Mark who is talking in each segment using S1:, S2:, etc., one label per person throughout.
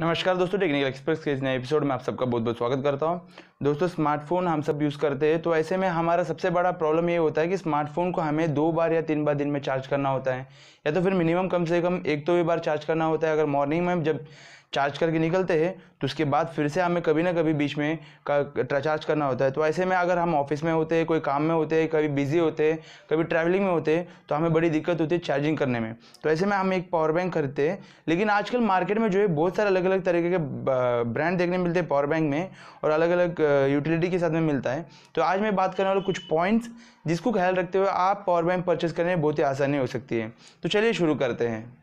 S1: नमस्कार दोस्तों, technical express के इस नए एपिसोड में आप सबका बहुत बहुत स्वागत करता हूँ। दोस्तों स्मार्टफ़ोन हम सब यूज़ करते हैं तो ऐसे में हमारा सबसे बड़ा प्रॉब्लम ये होता है कि स्मार्टफ़ोन को हमें दो बार या तीन बार दिन में चार्ज करना होता है। या तो फिर मिनिमम कम से कम एक तो भी बार चार्ज करना होता है, अगर मॉर्निंग में जब चार्ज करके निकलते हैं तो उसके बाद फिर से हमें कभी ना कभी बीच में का चार्ज करना होता है। तो ऐसे में अगर हम ऑफ़िस में होते हैं, कोई काम में होते हैं, कभी बिज़ी होते हैं, कभी ट्रैवलिंग में होते हैं तो हमें बड़ी दिक्कत होती है चार्जिंग करने में। तो ऐसे में हम एक पावर बैंक खरीदते हैं, लेकिन आजकल मार्केट में जो है बहुत सारे अलग अलग तरीके के ब्रांड देखने मिलते हैं पावर बैंक में और अलग अलग यूटिलिटी के साथ में मिलता है। तो आज मैं बात करने वाला कुछ पॉइंट्स जिसको ख्याल रखते हुए आप पावर बैंक परचेस करने में बहुत ही आसानी हो सकती है। तो चलिए शुरू करते हैं।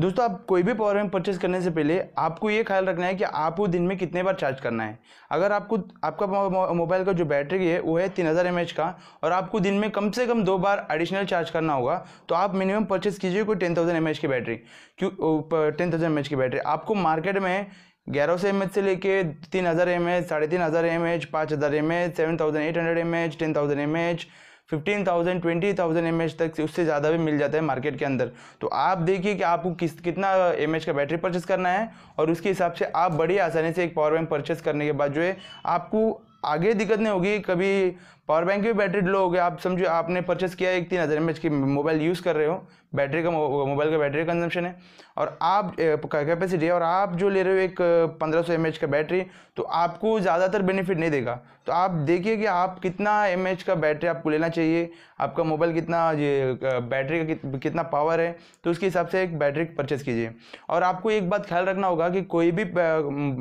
S1: दोस्तों, आप कोई भी पावर बैंक परचेज करने से पहले आपको ये ख्याल रखना है कि आपको दिन में कितने बार चार्ज करना है। अगर आपको, आपका मोबाइल का जो बैटरी है, वो है तीन हज़ार एम का और आपको दिन में कम से कम दो बार एडिशनल चार्ज करना होगा तो आप मिनिमम परचेज कीजिए कोई टेन थाउज़ेंड एम की बैटरी क्यों टेन थाउज़ेंड एम की बैटरी आपको मार्केट में ग्यारह सौ एम से लेके तीन हज़ार एम एच साढ़े तीन हज़ार एम एच पाँच हज़ार M H seven thousand eight hundred M H ten thousand M H fifteen thousand twenty thousand M H तक उससे ज़्यादा भी मिल जाता है मार्केट के अंदर। तो आप देखिए कि आपको किस, कितना एम एच का बैटरी परचेस करना है और उसके हिसाब से आप बड़ी आसानी से एक पावर बैंक परचेस करने के बाद जो है, आपको आगे दिक्कत नहीं होगी। कभी पावर बैंक की बैटरी लो हो गया। आप समझो आपने परचेस किया एक तीन हज़ार एम की मोबाइल यूज़ कर रहे हो। बैटरी का मोबाइल का बैटरी कंजम्पशन है। और आप कैपेसिटी है और आप जो ले रहे हो एक पंद्रह सौ एम का बैटरी तो आपको ज़्यादातर बेनिफिट नहीं देगा। तो आप देखिए कि आप कितना एमएच का बैटरी आपको लेना चाहिए। आपका मोबाइल कितना, ये बैटरी का कितना पावर है तो उसके हिसाब से एक बैटरी परचेस कीजिए। और आपको एक बात ख्याल रखना होगा कि कोई भी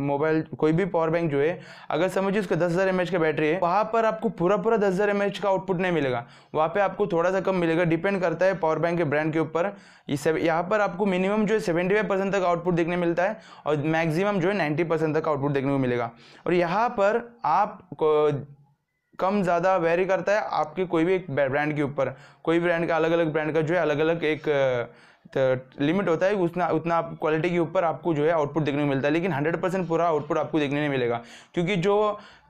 S1: मोबाइल कोई भी पावर बैंक जो है, अगर समझिए उसका दस हज़ार एम का बैटरी है, वहाँ पर आपको पूरा पूरा दस हज़ार एम का आउटपुट नहीं मिलेगा। वहाँ पे आपको थोड़ा सा कम मिलेगा डिपेंड करता है पावर बैंक के ब्रांड के ऊपर। यहाँ पर आपको मिनिमम जो है सेवेंटी परसेंट तक आउटपुट देखने मिलता है और मैक्सिमम जो है नाइन्टी परसेंट तक आउटपुट देखने को मिलेगा। और यहाँ पर आप कम ज़्यादा वेरी करता है आपके कोई भी एक ब्रांड के ऊपर। कोई ब्रांड का अलग अलग ब्रांड का जो है अलग अलग एक तो लिमिट होता है उतना उतना क्वालिटी के ऊपर आपको जो है आउटपुट देखने को मिलता है। लेकिन 100 परसेंट पूरा आउटपुट आपको देखने नहीं मिलेगा। क्योंकि जो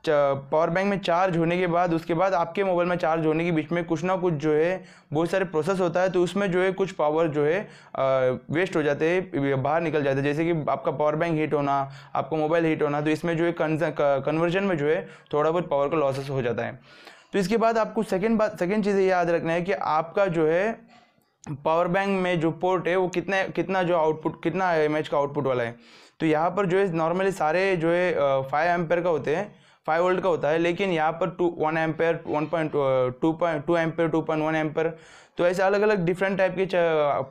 S1: पावर बैंक में चार्ज होने के बाद, उसके बाद आपके मोबाइल में चार्ज होने के बीच में कुछ ना कुछ जो है, बहुत सारे प्रोसेस होता है तो उसमें जो है कुछ पावर जो है वेस्ट हो जाते हैं बाहर निकल जाते हैं। जैसे कि आपका पावर बैंक हीट होना, आपका मोबाइल हीट होना तो इसमें जो है कन्वर्जन में जो है थोड़ा बहुत पावर का लॉसेस हो जाता है। तो इसके बाद आपको सेकेंड बात सेकेंड चीज़ याद रखना है कि आपका जो है पावर बैंक में जो पोर्ट है, वो कितने, कितना जो आउटपुट कितना एम का आउटपुट वाला है। तो यहाँ पर जो है नॉर्मली सारे जो है फाइव एम्पेयर का होते हैं। फाइव वोल्ट का होता है, लेकिन यहाँ पर two, one ampere, one point two point, two ampere, two point one ampere तो ऐसे अलग अलग डिफरेंट टाइप के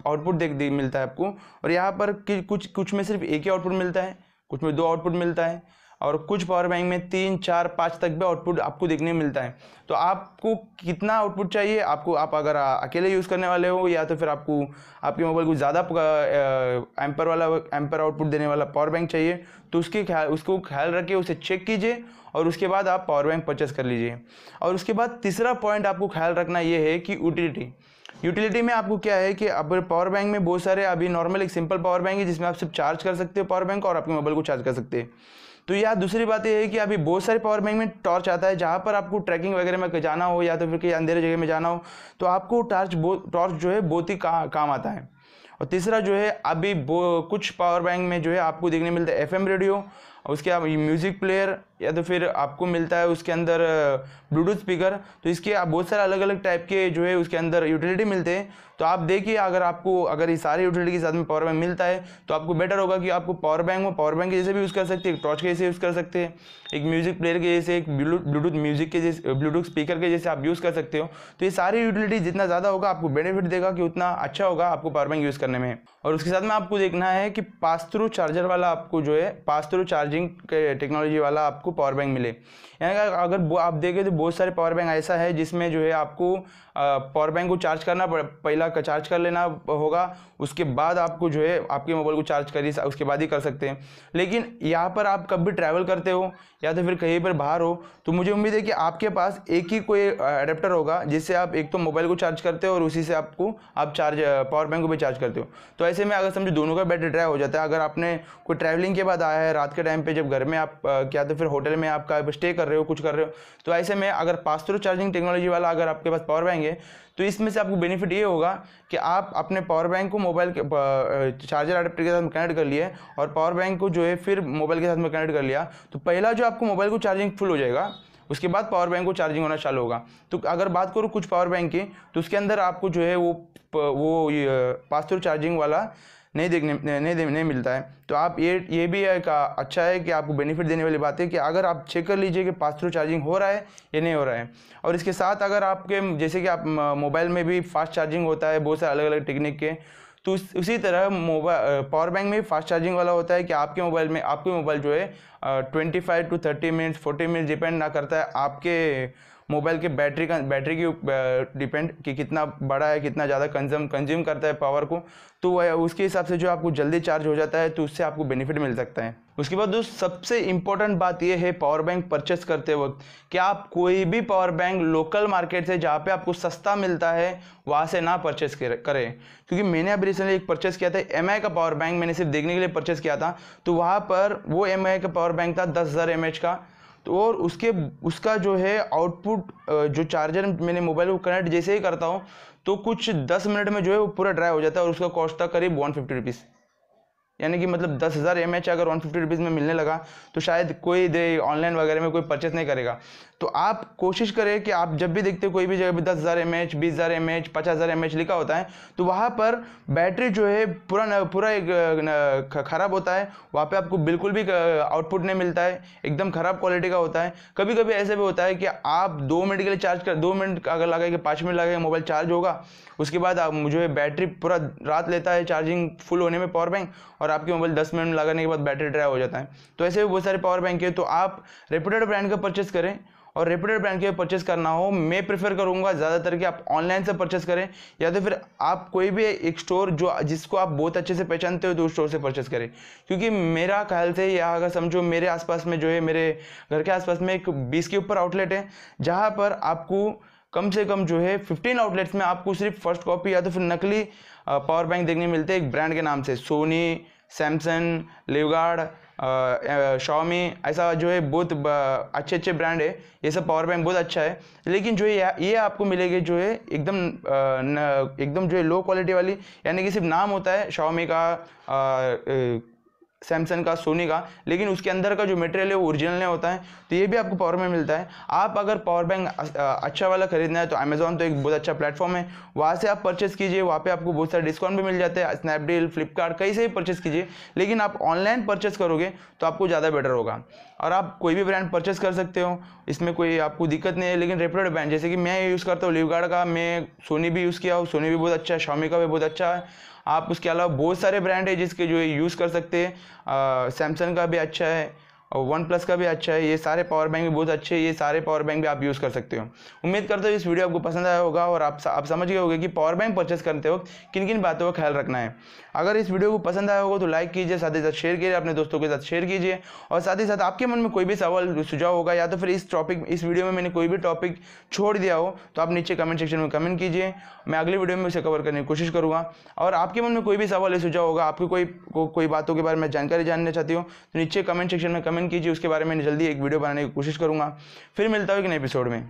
S1: आउटपुट देख मिलता है आपको। और यहाँ पर कुछ कुछ में सिर्फ़ एक ही आउटपुट मिलता है, कुछ में दो आउटपुट मिलता है। और कुछ पावर बैंक में तीन, चार, पाँच तक भी आउटपुट आपको देखने मिलता है। तो आपको कितना आउटपुट चाहिए? आपको, आप अगर अकेले यूज़ करने वाले हो या तो फिर आपको, आपके मोबाइल को ज़्यादा एम्पर वाला एम्पर आउटपुट देने वाला पावर बैंक चाहिए तो उसके ख्याल उसको ख्याल रखिए, उसे चेक कीजिए और उसके बाद आप पावर बैंक परचेस कर लीजिए। और उसके बाद तीसरा पॉइंट आपको ख्याल रखना ये है कि यूटिलिटी यूटिलिटी में आपको क्या है कि अब पावर बैंक में बहुत सारे अभी नॉर्मल एक सिंपल पावर बैंक है जिसमें आप सिर्फ़ चार्ज कर सकते हो पावर बैंक और आपके मोबाइल को चार्ज कर सकते हैं। तो यहाँ दूसरी बात यह है कि अभी बहुत सारे पावर बैंक में टॉर्च आता है जहाँ पर आपको ट्रैकिंग वगैरह में जाना हो या तो फिर कहीं अंधेरे जगह में जाना हो तो आपको टॉर्च टॉर्च जो है बहुत ही का, काम आता है। और तीसरा जो है, अभी कुछ पावर बैंक में जो है आपको देखने मिलता है एफएम रेडियो और उसके आप म्यूज़िक प्लेयर या तो फिर आपको मिलता है उसके अंदर ब्लूटूथ स्पीकर तो इसके आप बहुत सारे अलग अलग टाइप के जो है उसके अंदर यूटिलिटी मिलते हैं। तो आप देखिए, अगर आपको, अगर ये सारे यूटिलिटी के साथ में पावर बैंक मिलता है तो आपको बेटर होगा कि आपको पावर बैंक में पावर बैंक के जैसे भी यूज़ कर सकते हैं, एक टॉर्च के जैसे यूज़ कर सकते हैं, एक म्यूज़िक प्लेयर के जैसे, एक ब्लूटूथ म्यूज़िक के जैसे ब्लूटूथ स्पीकर के जैसे आप यूज़ कर सकते हो। तो ये सारी यूटिलिटी जितना ज़्यादा होगा, आपको बेनिफिट देगा कि उतना अच्छा होगा, आपको पावर बैंक यूज़ करने में। और उसके साथ में आपको देखना है कि पास थ्रू चार्जर वाला आपको जो है पास थ्रू चार्जिंग टेक्नोलॉजी वाला आपको पावर बैंक मिले। यानी अगर आप देखें तो बहुत सारे पावर बैंक ऐसा है जिसमें जो है आपको पावर बैंक को चार्ज करना पहला का चार्ज कर लेना होगा, उसके बाद आपको जो है आपके मोबाइल को चार्ज करिए उसके बाद ही कर सकते हैं। लेकिन यहाँ पर आप कब भी ट्रैवल करते हो या तो फिर कहीं पर बाहर हो तो मुझे उम्मीद है कि आपके पास एक ही कोई अडेप्टर होगा, जिससे आप एक तो मोबाइल को चार्ज करते हो और उसी से आपको, आप चार्ज पावर बैंक को भी चार्ज करते हो। तो ऐसे में अगर समझो दोनों का बैटरी ड्राई हो जाता है, अगर आपने कोई ट्रैवलिंग के बाद आया है, रात के टाइम पे जब घर में आप क्या तो फिर होटल में आपका स्टे कर रहे हो, कुछ कर रहे हो तो ऐसे में अगर पास थ्रू चार्जिंग टेक्नोलॉजी वाला अगर आपके पास पावर बैंक है तो इसमें से आपको बेनिफिट ये होगा कि आप अपने पावर बैंक को मोबाइल के चार्जर अडेप्टर के साथ में कनेक्ट कर लिए और पावर बैंक को जो है फिर मोबाइल के साथ में कनेक्ट कर लिया। तो पहला जो आपको मोबाइल को चार्जिंग फुल हो जाएगा उसके बाद पावर बैंक को चार्जिंग होना चालू होगा। तो अगर बात करूँ कुछ पावर बैंक की तो उसके अंदर आपको जो है वो वो पास थ्रू चार्जिंग वाला नहीं देखने नहीं दे, नहीं मिलता है। तो आप ये ये भी एक अच्छा है कि आपको बेनिफिट देने वाली बात है कि अगर आप चेक कर लीजिए कि पास थ्रू चार्जिंग हो रहा है या नहीं हो रहा है। और इसके साथ अगर आपके जैसे कि आप मोबाइल में भी फास्ट चार्जिंग होता है बहुत सारे अलग अलग टेक्निक के तो उसी तरह मोबाइल पावर बैंक में फास्ट चार्जिंग वाला होता है कि आपके मोबाइल में, आपके मोबाइल जो है twenty five to thirty minutes forty minutes depend ना करता है आपके मोबाइल के बैटरी का, बैटरी की डिपेंड कि कितना बड़ा है, कितना ज़्यादा कंज्यूम कंज्यूम करता है पावर को तो वह, उसके हिसाब से जो आपको जल्दी चार्ज हो जाता है तो उससे आपको बेनिफिट मिल सकता है। उसके बाद दोस्त, सबसे इंपॉर्टेंट बात यह है पावर बैंक परचेस करते वक्त कि आप कोई भी पावर बैंक लोकल मार्केट से जहाँ पे आपको सस्ता मिलता है, वहाँ से ना परचेस करें। क्योंकि मैंने अभी रिसेंटली एक परचेस किया था एमआई का पावर बैंक मैंने सिर्फ़ देखने के लिए परचेस किया था तो वहाँ पर वो एमआई का पावर बैंक था, दस हज़ार का। तो और उसके, उसका जो है आउटपुट जो चार्जर मैंने मोबाइल को कनेक्ट जैसे ही करता हूँ तो कुछ दस मिनट में जो है वो पूरा ड्राई हो जाता है और उसका कॉस्ट था करीब वन फिफ्टी रुपीज़ यानी कि मतलब दस हज़ार एमएच अगर वन फिफ्टी रुपीज़ में मिलने लगा तो शायद कोई दे ऑनलाइन वगैरह में कोई परचेस नहीं करेगा। तो आप कोशिश करें कि आप जब भी देखते हो कोई भी जगह पर दस हज़ार एम एच बीस हज़ार एम एच पचास हज़ार एम एच लिखा होता है तो वहाँ पर बैटरी जो है पूरा न, पूरा एक ख़राब होता है। वहाँ पे आपको बिल्कुल भी आउटपुट नहीं मिलता है। एकदम ख़राब क्वालिटी का होता है। कभी कभी ऐसे भी होता है कि आप दो मिनट के लिए चार्ज कर दो मिनट अगर लगा कि पाँच मिनट लगे मोबाइल चार्ज होगा उसके बाद आप जो है बैटरी पूरा रात लेता है चार्जिंग फुल होने में पावर बैंक और आपके मोबाइल दस मिनट लगाने के बाद बैटरी ड्राई हो जाता है। तो ऐसे भी बहुत सारे पावर बैंक है तो आप रेपुटेड ब्रांड का परचेस करें और रेपुटेड ब्रांड के परचेस करना हो, मैं प्रेफर करूँगा ज़्यादातर कि आप ऑनलाइन से परचेस करें, या तो फिर आप कोई भी एक स्टोर जो जिसको आप बहुत अच्छे से पहचानते हो तो उस स्टोर से परचेस करें। क्योंकि मेरा ख्याल से या अगर समझो मेरे आसपास में जो है, मेरे घर के आसपास में एक बीस के ऊपर आउटलेट है, जहाँ पर आपको कम से कम जो है फिफ्टीन आउटलेट्स में आपको सिर्फ़ फ़र्स्ट कॉपी या तो फिर नकली पावर बैंक देखने मिलते हैं एक ब्रांड के नाम से सोनी सैमसंग लिवगार्ड शॉमी ऐसा जो है बहुत अच्छे अच्छे ब्रांड है। ये सब पावर बैंक बहुत अच्छा है। लेकिन जो है ये आपको मिलेगी जो है एकदम एकदम जो है लो क्वालिटी वाली, यानी कि सिर्फ़ नाम होता है शॉमी का सैमसंग का सोनी का, लेकिन उसके अंदर का जो मटेरियल है वो ओरिजिनल नहीं होता है। तो ये भी आपको पावर में मिलता है। आप अगर पावर बैंक अच्छा वाला खरीदना है तो अमेजोन तो एक बहुत अच्छा प्लेटफॉर्म है। वहाँ से आप परचेस कीजिए, वहाँ पे आपको बहुत सारे डिस्काउंट भी मिल जाते हैं। स्नैपडील फ्लिपकार्ट कहीं से भी परचेस कीजिए। लेकिन आप ऑनलाइन परचेस करोगे तो आपको ज़्यादा बेटर होगा। और आप कोई भी ब्रांड परचेस कर सकते हो। इसमें कोई आपको दिक्कत नहीं है, लेकिन रेपुटेड ब्रांड जैसे कि मैं यूज़ करता हूँ लिवगार्ड का, मैं सोनी भी यूज़ किया हूँ। सोनी भी बहुत अच्छा है शॉमी का भी बहुत अच्छा है। आप उसके अलावा बहुत सारे ब्रांड है जिसके जो है यूज़ कर सकते हैं। सैमसंग का भी अच्छा है। और वन प्लस का भी अच्छा है, ये सारे पावर बैंक भी बहुत अच्छे हैं, ये सारे पावर बैंक भी आप यूज़ कर सकते हो। उम्मीद करता हूँ इस वीडियो आपको पसंद आया होगा और आप आप समझ गए होंगे कि पावर बैंक परचेस करते वक्त किन किन बातों का ख्याल रखना है। अगर इस वीडियो को पसंद आया होगा तो लाइक कीजिए, साथ ही साथ शेयर कीजिए, अपने दोस्तों के साथ शेयर कीजिए और साथ ही साथ आपके मन में कोई भी सवाल, सुझाव होगा या तो फिर इस टॉपिक इस वीडियो में मैंने कोई भी टॉपिक छोड़ दिया हो तो आप नीचे कमेंट सेक्शन में कमेंट कीजिए। मैं अगले वीडियो में उसे कवर करने की कोशिश करूँगा और आपके मन में कोई भी सवाल सुझाव होगा, आपकी कोई कोई बातों के बारे में जानकारी जानना चाहती हो तो नीचे कमेंट सेक्शन में कमेंट कीजिए, उसके बारे में जल्दी एक वीडियो बनाने की कोशिश करूँगा। फिर मिलता हूँ एक नए एपिसोड में।